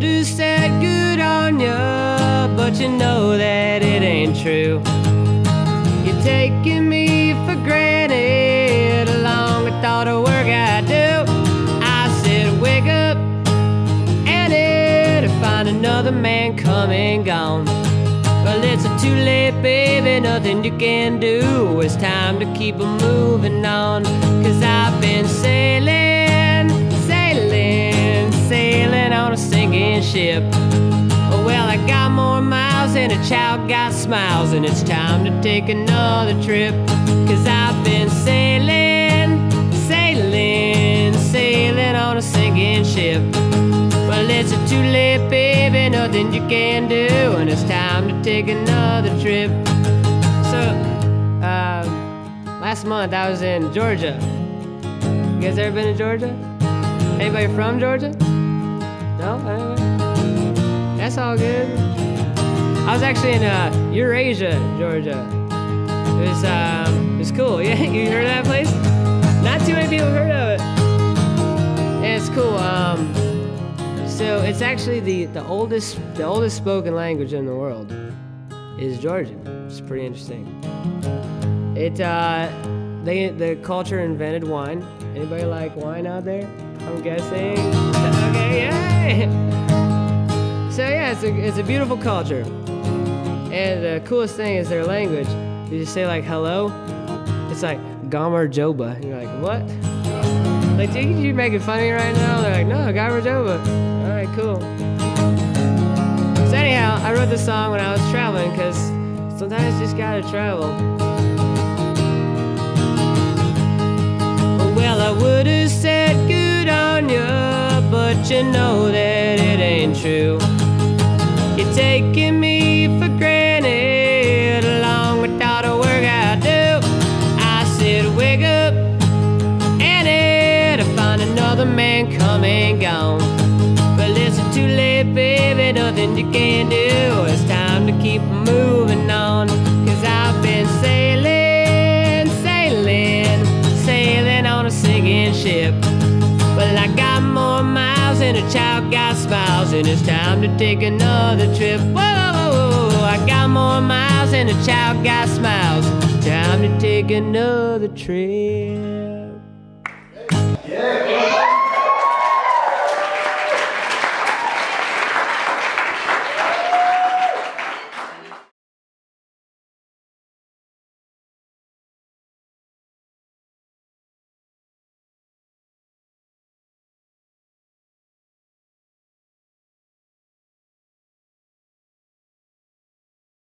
I would have said good on ya, but you know that it ain't true. You're taking me for granted, along with all the work I do. I said, wake up, Annie, to find another man come and gone. Well, it's too late, baby, nothing you can do. It's time to keep moving on. Cause I've been sailing, ship. Well, I got more miles than a child got smiles, and it's time to take another trip. Cause I've been sailing, sailing, sailing on a sinking ship. Well, it's too late, baby, nothing you can do, and it's time to take another trip. So, uh, last month I was in Georgia. You guys ever been to Georgia? Anybody from Georgia? No? Anybody? That's all good. I was actually in uh, Eurasia, Georgia. It was, um, it was cool. Yeah, you heard of that place? Not too many people heard of it. And it's cool. Um, so it's actually the, the oldest the oldest spoken language in the world is Georgian. It's pretty interesting. It uh, they the culture invented wine. Anybody like wine out there? I'm guessing. okay, yay! It's a it's a beautiful culture. And the coolest thing is their language. You just say like hello, it's like Gamar Joba. You're like, what? Like, dude, you making fun of me right now? They're like, no, Gamar Joba. All right, cool. So anyhow, I wrote this song when I was traveling because sometimes you just gotta travel. Well, I would have said good on you, but you know that it ain't true. Another man come and gone. But listen, too late, baby, nothing you can do. It's time to keep moving on. Cause I've been sailing, sailing, sailing on a sinking ship. Well, I got more miles than a child got smiles, and it's time to take another trip. Whoa, I got more miles than a child got smiles. Time to take another trip. Yeah.